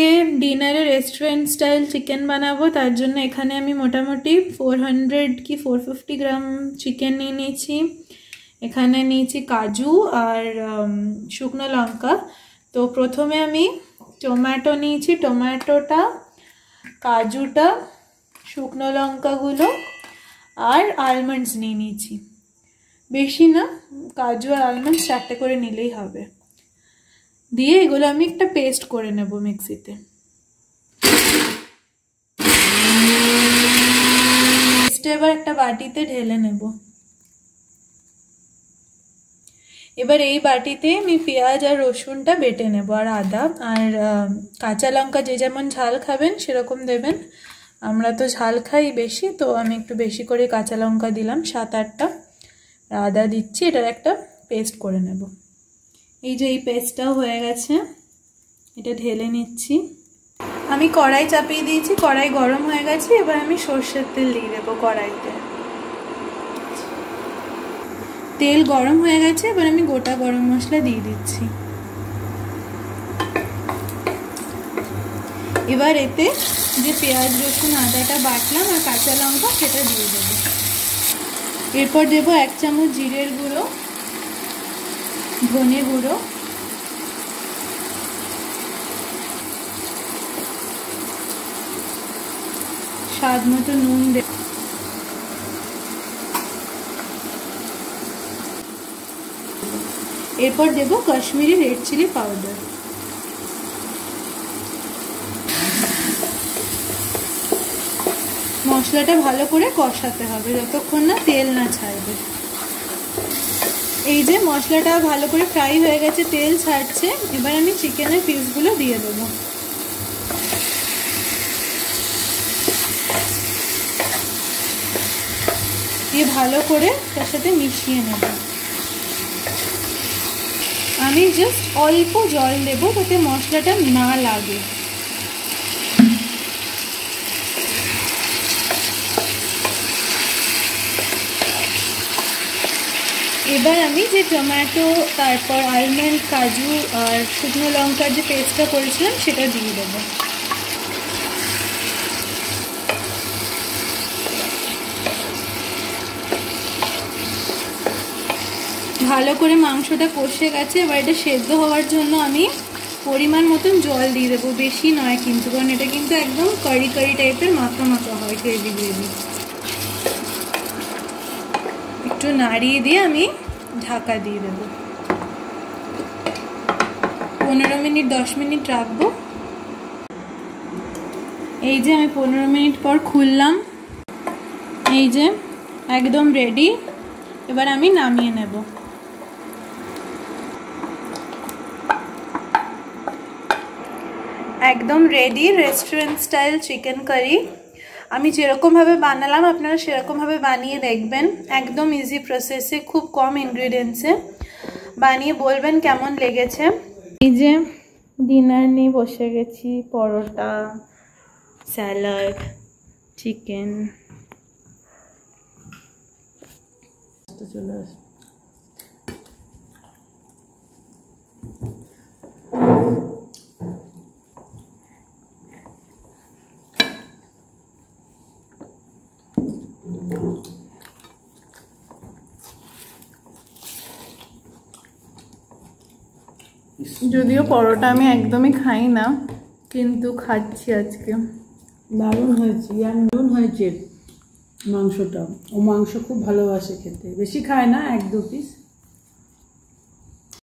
আজকে ডিনারে restaurant style chicken বানাবো, তার জন্য এখানে আমি মোটামুটি ফোর হান্ড্রেড কি ফোর ফিফটি গ্রাম চিকেন নিয়ে নিয়েছি। এখানে নিয়েছি কাজু আর শুকনো লঙ্কা। তো প্রথমে আমি টমেটো নিয়েছি টমেটোটা কাজুটা, শুকনো লঙ্কাগুলো আর আলমন্ডস নিয়ে নিয়েছি। বেশি না, কাজু আর আলমন্ডস চারটে করে নিলেই হবে। দিয়ে এগুলো আমি একটা পেস্ট করে নেব মিক্সিতে। এবার একটা বাটিতে ঢেলে নেব। এবার এই বাটিতে আমি পেঁয়াজ আর রসুনটা বেটে নেব, আর আদা আর কাঁচা লঙ্কা যে যেমন ঝাল খাবেন সেরকম দেবেন। আমরা তো ঝাল খাই বেশি, তো আমি একটু বেশি করে কাঁচা লঙ্কা দিলাম সাত আটটা। আদা দিচ্ছি, এটার একটা পেস্ট করে নেব। এই যে এই পেস্টটাও হয়ে গেছে, এটা ঢেলে নিচ্ছি। আমি কড়াই চাপিয়ে দিয়েছি, কড়াই গরম হয়ে গেছে, এবার আমি সর্ষের তেল দিয়ে দেবো কড়াইতে। তেল গরম হয়ে গেছে, এবার আমি গোটা গরম মশলা দিয়ে দিচ্ছি। এবার এতে যে পেঁয়াজ, রসুন, আদাটা বাটলাম আর কাঁচা লঙ্কা, সেটা দিয়ে দেবো। এরপর দেবো এক চামচ জিরের গুঁড়ো। ধনে গুঁড়ো। স্বাদ মতো নুন দে এরপর দেব কাশ্মীরি রেড চিলি পাউডার। মশলাটা ভালো করে কষাতে হবে, যতক্ষণ না তেল না ছাড়বে। এই যে মশলাটা ভালো করে ফ্রাই হয়ে গেছে, তেল ছাড়ছে, এবার আমি চিকেনের পিসগুলো দিয়ে দেবো। দিয়ে ভালো করে তার সাথে মিশিয়ে নেব। আমি জাস্ট অল্প জল দেবো, যাতে মশলাটা না লাগে। এবার আমি যে টমেটো, তারপর আলমন্ড কাজু আর শুকনো লঙ্কার যে পেস্টটা করেছিলাম, সেটা দিয়ে দেবো। ভালো করে মাংসটা কষে গেছে, এবার এটা সেদ্ধ হওয়ার জন্য আমি পরিমাণ মতন জল দিয়ে দেবো, বেশি নয় কিন্তু, কারণ এটা কিন্তু একদম কারি কারি টাইপের মাখা মাখা হয় গ্রেভি গ্রেভি একটু নাড়িয়ে দিয়ে আমি ঢাকা দিয়ে দেবো। পনেরো মিনিট, দশ মিনিট রাখব। এই যে আমি পনেরো মিনিট পর খুললাম। এই যে একদম রেডি এবার আমি নামিয়ে নেব। একদম ready restaurant style chicken curry আমি যেরকমভাবে বানালাম আপনারা সেরকমভাবে বানিয়ে দেখবেন। একদম ইজি প্রসেসে খুব কম ইনগ্রিডিয়েন্টসে বানিয়ে বলবেন কেমন লেগেছে। এই যে ডিনার নিয়ে বসে গেছি পরোটা স্যালাড চিকেন চলে আস যদিও পরোটা আমি একদমই খাই না, কিন্তু খাচ্ছি আজকে। দারুণ হয়েছে দারুণ হয়েছে মাংসটা। ও মাংস খুব ভালোবাসে খেতে। বেশি খায় না, এক দু পিস